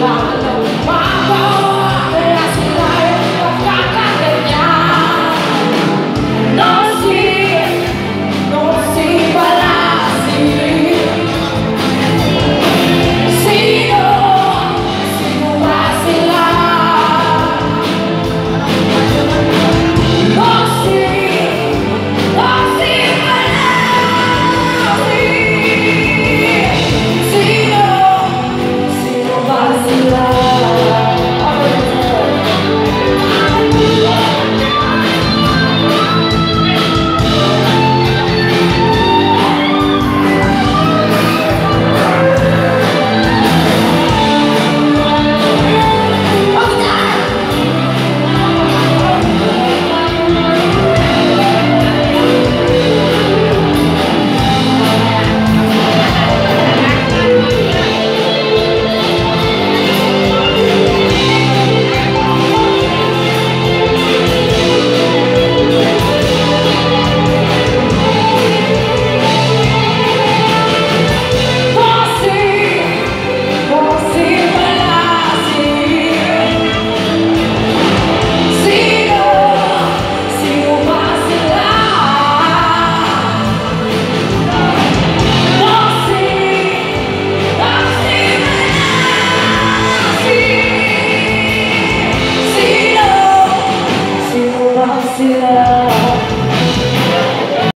棒